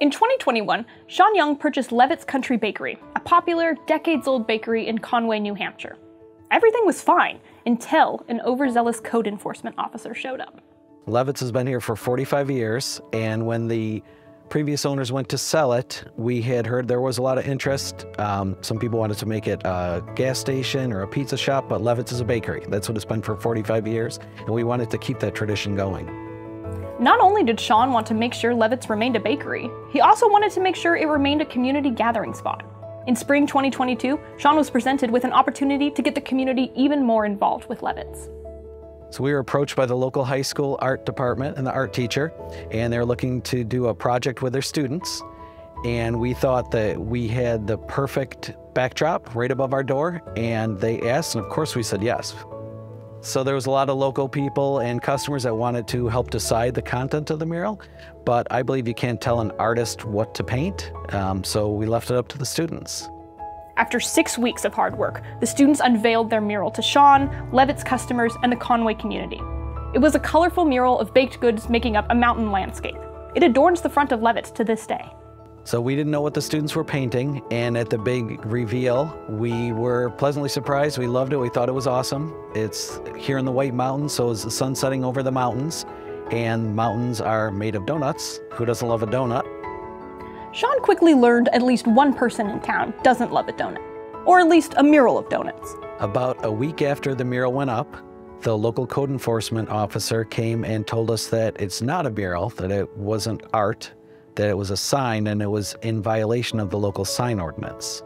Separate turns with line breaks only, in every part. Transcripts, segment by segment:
In 2021, Sean Young purchased Leavitt's Country Bakery, a popular, decades old bakery in Conway, New Hampshire. Everything was fine until an overzealous code enforcement officer showed up.
Leavitt's has been here for 45 years, and when the previous owners went to sell it, we had heard there was a lot of interest. Um, some people wanted to make it a gas station or a pizza shop, but Leavitt's is a bakery. That's what it's been for 45 years, and we wanted to keep that tradition going.
Not only did Sean want to make sure Leavitt's remained a bakery, he also wanted to make sure it remained a community gathering spot. In spring 2022, Sean was presented with an opportunity to get the community even more involved with Leavitt's.
So we were approached by the local high school art department and the art teacher, and they're looking to do a project with their students. And we thought that we had the perfect backdrop right above our door, and they asked, and of course we said yes. So there was a lot of local people and customers that wanted to help decide the content of the mural, but I believe you can't tell an artist what to paint, um, so we left it up to the students.
After six weeks of hard work, the students unveiled their mural to Sean, Leavitt's customers, and the Conway community. It was a colorful mural of baked goods making up a mountain landscape. It adorns the front of Leavitt's to this day.
So we didn't know what the students were painting, and at the big reveal, we were pleasantly surprised. We loved it. We thought it was awesome. It's here in the White Mountains, so it's the sun setting over the mountains, and mountains are made of donuts. Who doesn't love a donut?
Sean quickly learned at least one person in town doesn't love a donut, or at least a mural of donuts.
About a week after the mural went up, the local code enforcement officer came and told us that it's not a mural, that it wasn't art, that it was a sign and it was in violation of the local sign ordinance.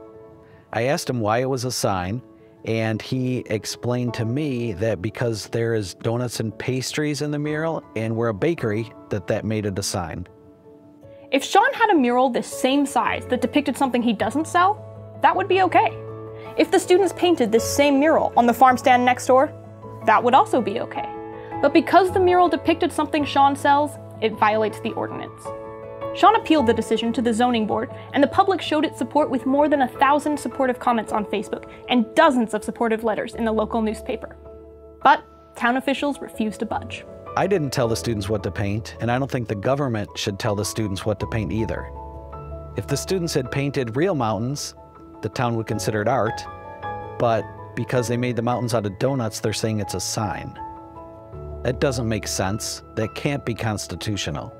I asked him why it was a sign, and he explained to me that because there is donuts and pastries in the mural and we're a bakery, that that made it a sign.
If Sean had a mural this same size that depicted something he doesn't sell, that would be okay. If the students painted this same mural on the farm stand next door, that would also be okay. But because the mural depicted something Sean sells, it violates the ordinance. Sean appealed the decision to the zoning board, and the public showed its support with more than a thousand supportive comments on Facebook and dozens of supportive letters in the local newspaper. But town officials refused to budge.
I didn't tell the students what to paint, and I don't think the government should tell the students what to paint either. If the students had painted real mountains, the town would consider it art, but because they made the mountains out of donuts, they're saying it's a sign. That doesn't make sense. That can't be constitutional.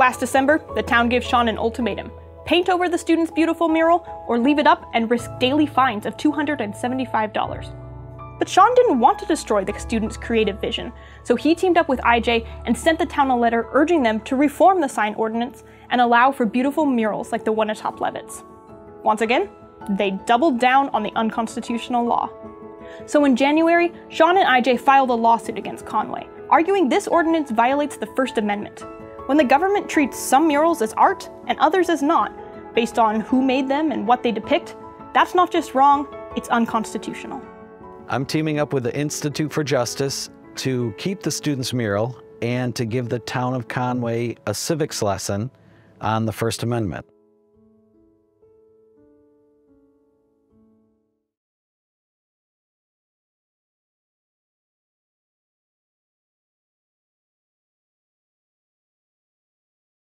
Last December, the town gave Sean an ultimatum paint over the student's beautiful mural or leave it up and risk daily fines of $275. But Sean didn't want to destroy the student's creative vision, so he teamed up with IJ and sent the town a letter urging them to reform the sign ordinance and allow for beautiful murals like the one atop Leavitt's. Once again, they doubled down on the unconstitutional law. So in January, Sean and IJ filed a lawsuit against Conway, arguing this ordinance violates the First Amendment, when the government treats some murals as art and others as not, based on who made them and what they depict, that's not just wrong, it's unconstitutional.
I'm teaming up with the Institute for Justice to keep the students' mural and to give the town of Conway a civics lesson on the First Amendment.